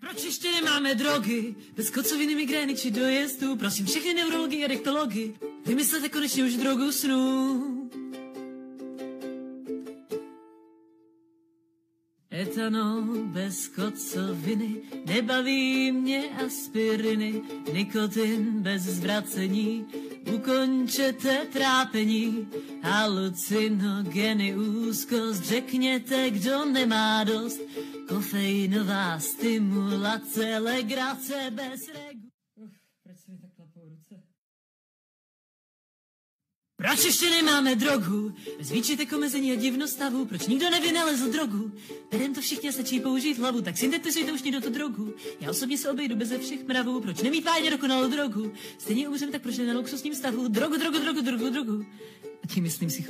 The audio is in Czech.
Proč ještě nemáme drogy? Bez kocoviny, migrény či dojezdu. Prosím všechny neurology a rektology. Vymyslete konečně už drogu snu. Etanol bez kocoviny, nebaví mě aspiriny, nikotin bez zvracení, ukončete trápení, halucinogeny, úzkost, řekněte, kdo nemá dost, kofeinová stimulace, legrace bez regu... Uf, proč se mi tak klapou ruce? Proč ještě nemáme drogu? Bez výčitek omezení a divnostavu, proč nikdo nevynalezl drogu? Berem to všichni stačí použít hlavu, tak syntetizujte už někdo tu drogu. Já osobně se obejdu bez všech mravů, proč nemít vážně dokonalou drogu? Stejně umřem, tak proč ne na luxusním stavu? Drogu, drogu, drogu, drogu, drogu. A tím myslím si